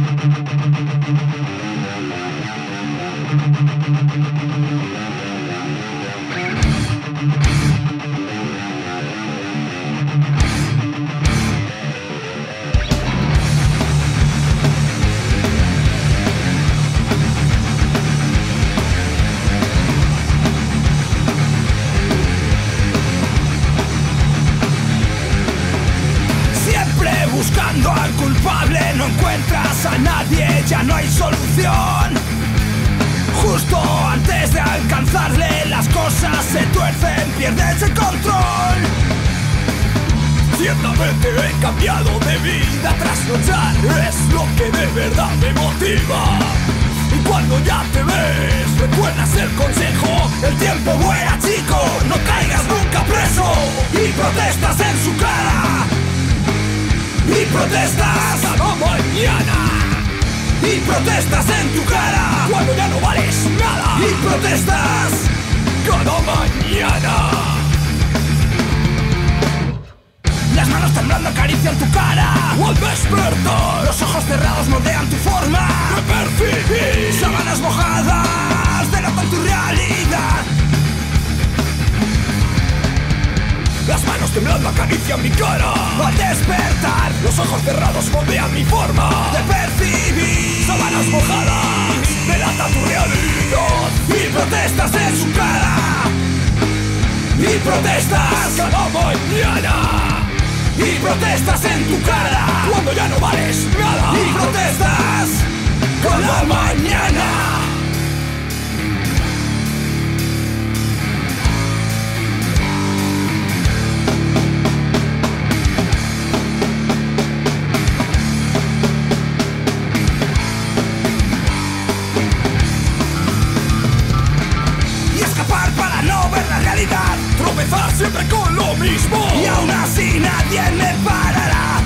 Thank you. Buscando al culpable, no encuentras a nadie, ya no hay solución. Justo antes de alcanzarle, las cosas se tuercen, pierdes el control. Ciertamente he cambiado de vida tras luchar, es lo que de verdad me motiva. Y cuando ya te ves, recuerdas el consejo, el tiempo vuela chico, no caigas nunca preso y protestas en su cara protestas cada mañana. Y protestas en tu cara cuando ya no vales nada. Y protestas cada mañana. Las manos temblando acarician tu cara. Al despertar los ojos cerrados moldean temblando acarician mi cara. Al despertar Los ojos cerrados moldean mi forma De percibir Sábanas mojadas Delata tu realidad. Y protestas en su cara Y protestas cada mañana. Y protestas en tu cara Cuando ya no vales nada. Y protestas cada mañana ver la realidad. Tropezar siempre con lo mismo y aún así nadie me parará.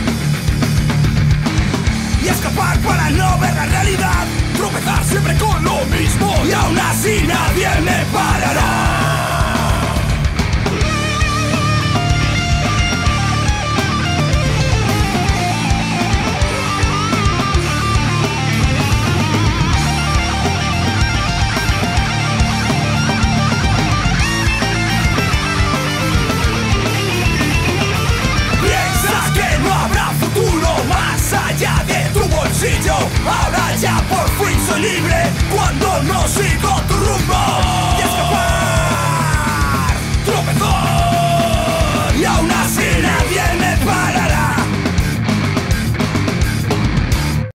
Y escapar para no ver la realidad. Tropezar siempre con lo mismo y aún así nadie me parará. Libre cuando no sigo.